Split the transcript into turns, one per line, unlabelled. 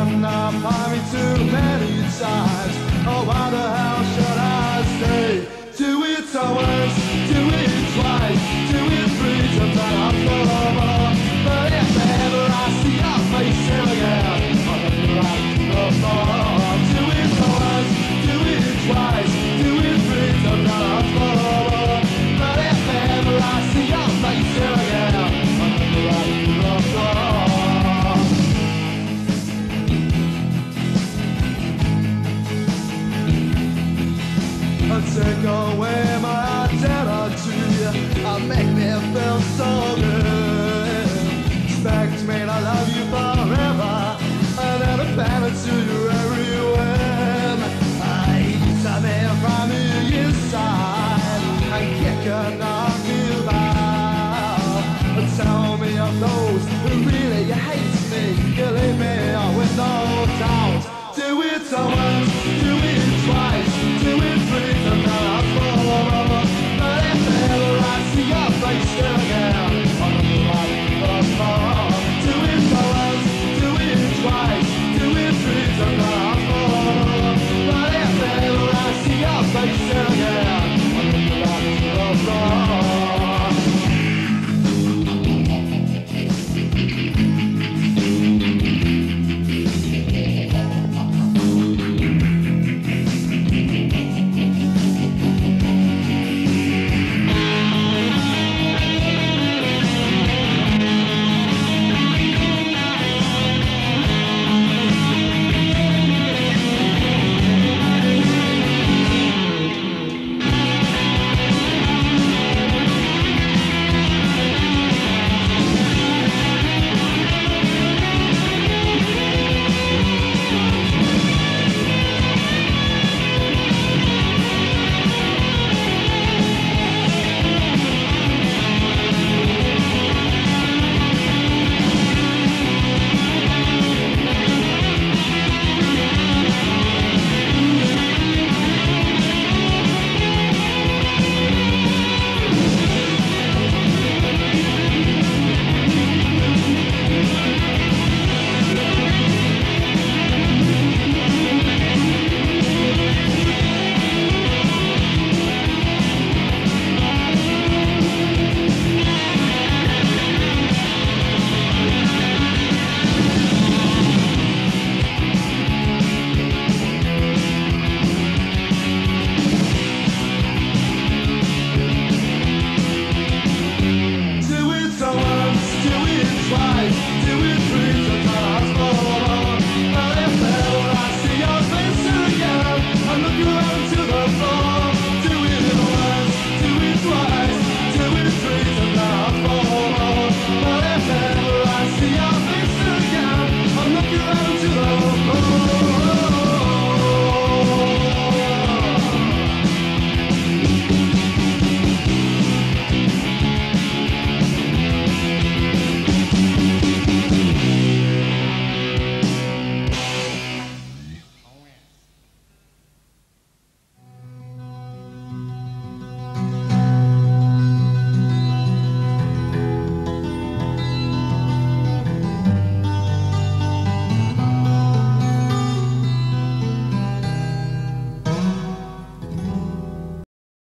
I've not me too many times. Oh, why the hell? Take away my identity. I make me feel so good. Me I love you forever. And then a to you everywhere. I eat from the inside. I kick and knock you. And tell me of those who really hate me. You leave me with no doubt. Do it somewhere.